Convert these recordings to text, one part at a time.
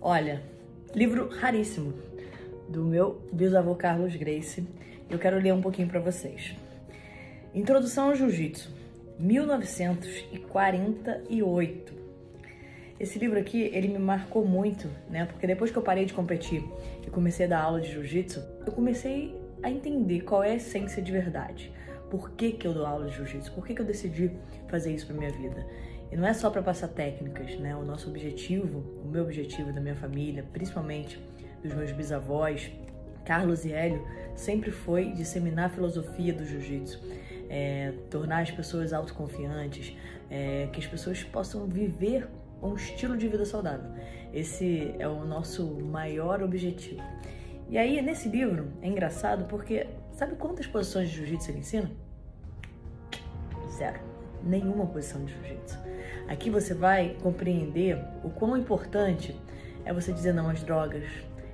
Olha, livro raríssimo do meu bisavô Carlos Grace. Eu quero ler um pouquinho para vocês. Introdução ao Jiu-Jitsu, 1948. Esse livro aqui, ele me marcou muito, né? Porque depois que eu parei de competir e comecei a dar aula de jiu-jitsu, eu comecei a entender qual é a essência de verdade. Por que, que eu dou aula de jiu-jitsu? Por que, que eu decidi fazer isso para minha vida? E não é só para passar técnicas, né? O nosso objetivo, o meu objetivo da minha família, principalmente dos meus bisavós, Carlos e Hélio, sempre foi disseminar a filosofia do jiu-jitsu, é, tornar as pessoas autoconfiantes, é, que as pessoas possam viver um estilo de vida saudável. Esse é o nosso maior objetivo. E aí, nesse livro, é engraçado porque sabe quantas posições de jiu-jitsu ele ensina? Zero. Nenhuma posição de jiu-jitsu. Aqui você vai compreender o quão importante é você dizer não às drogas,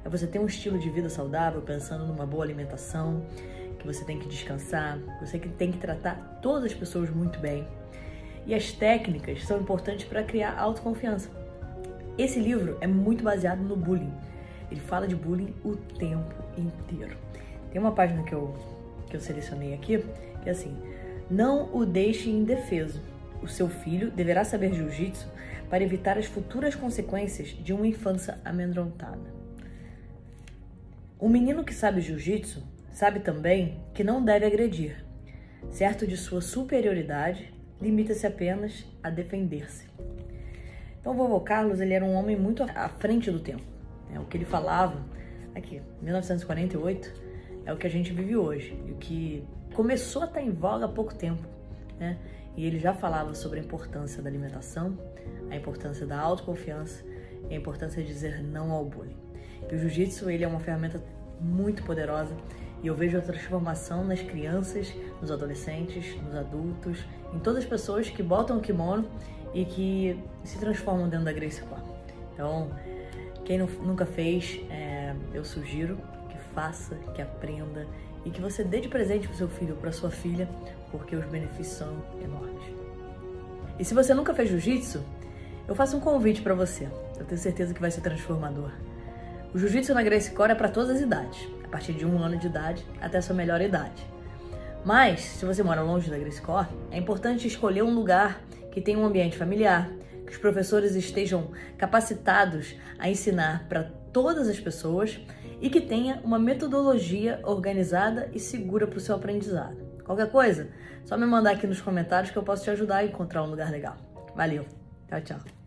é você ter um estilo de vida saudável, pensando numa boa alimentação, que você tem que descansar, você tem que tratar todas as pessoas muito bem. E as técnicas são importantes para criar autoconfiança. Esse livro é muito baseado no bullying. Ele fala de bullying o tempo inteiro. Tem uma página que eu, que eu selecionei aqui, que é assim: Não o deixe indefeso. O seu filho deverá saber jiu-jitsu para evitar as futuras consequências de uma infância amedrontada. Um menino que sabe jiu-jitsu sabe também que não deve agredir. Certo de sua superioridade, limita-se apenas a defender-se. Então, o vovô Carlos ele era um homem muito à frente do tempo. É o que ele falava aqui, 1948, é o que a gente vive hoje e o que começou a estar em voga há pouco tempo, né? E ele já falava sobre a importância da alimentação, a importância da autoconfiança e a importância de dizer não ao bullying. E o jiu-jitsu ele é uma ferramenta muito poderosa e eu vejo a transformação nas crianças, nos adolescentes, nos adultos, em todas as pessoas que botam o kimono e que se transformam dentro da Grace Core. Então, quem não, nunca fez, é, eu sugiro faça, que aprenda e que você dê de presente para seu filho, para sua filha, porque os benefícios são enormes. E se você nunca fez jiu-jitsu, eu faço um convite para você. Eu tenho certeza que vai ser transformador. O jiu-jitsu na Grace Core é para todas as idades, a partir de um ano de idade até a sua melhor idade. Mas, se você mora longe da Grace Core, é importante escolher um lugar que tenha um ambiente familiar, que os professores estejam capacitados a ensinar para todas as pessoas e que tenha uma metodologia organizada e segura para o seu aprendizado. Qualquer coisa, só me mandar aqui nos comentários que eu posso te ajudar a encontrar um lugar legal. Valeu, tchau, tchau.